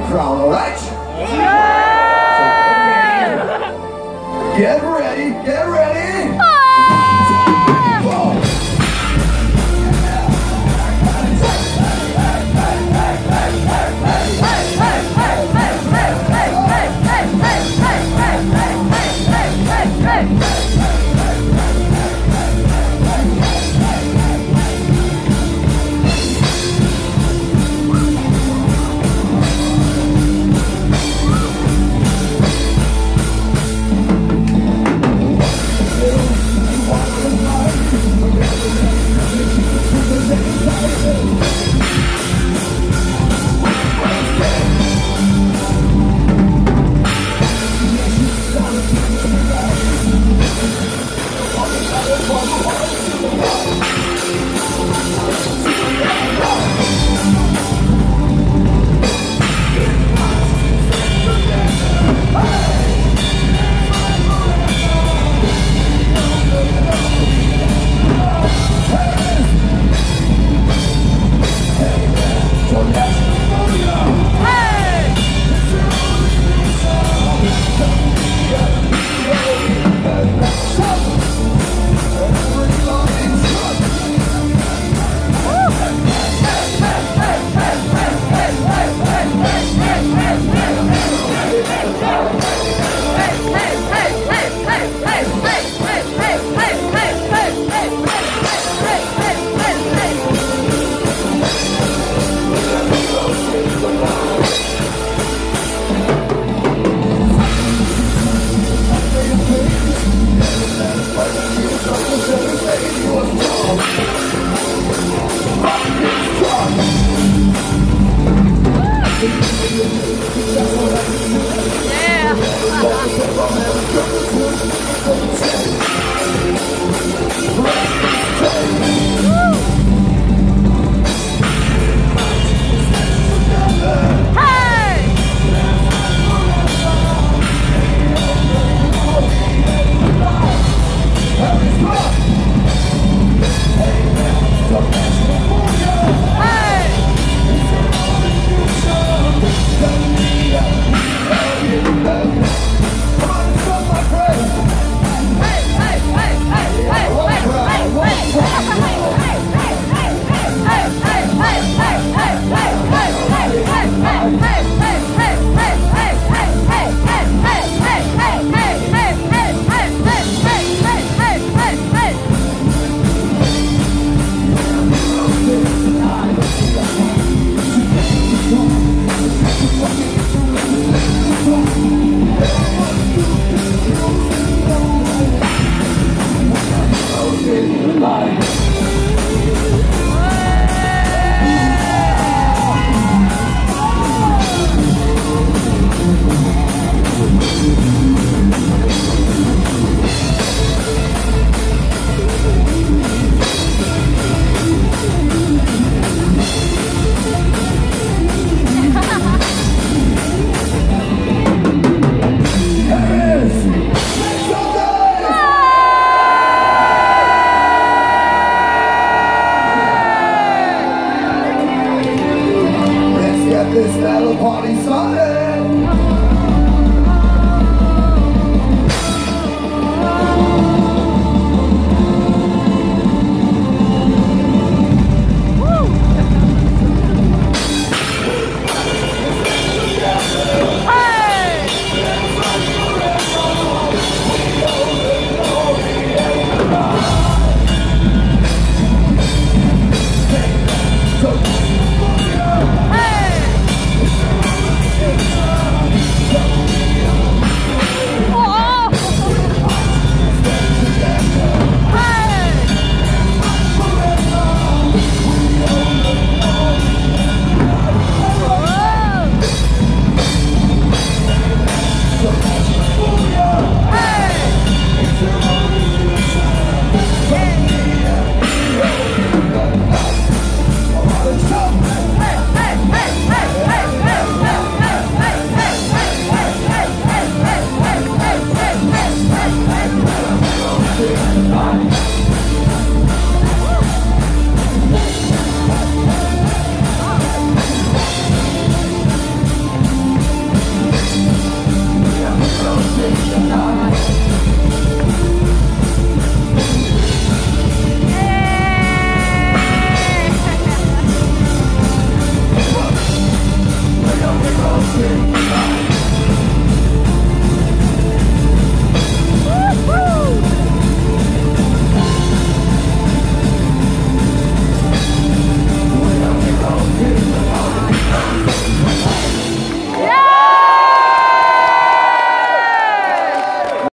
crown, alright? Get ready, ready! Go! Let's get